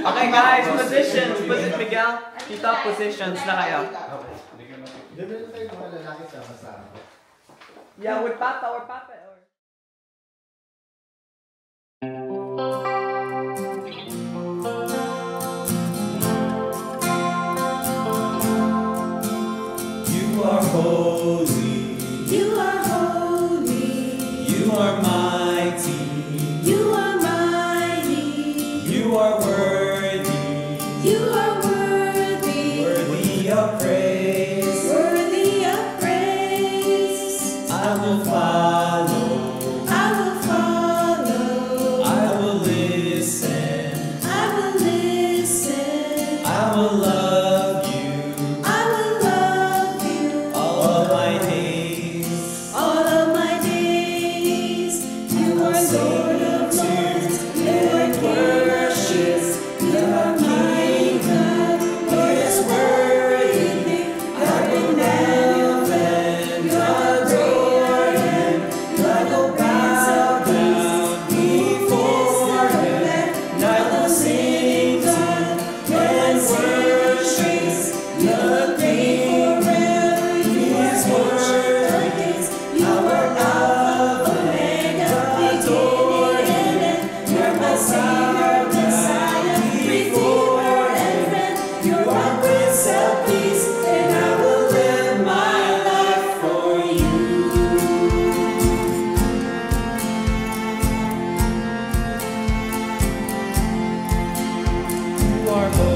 Okay guys, positions. Posi Miguel, kita positions na kayo. Yeah, with Papa or Papa or... You are holy. You are holy. You are my my Lord of Lords. are born.